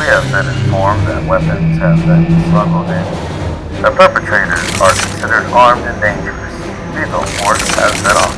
We have been informed that weapons have been smuggled in. The perpetrators are considered armed and dangerous. Lethal force has been up.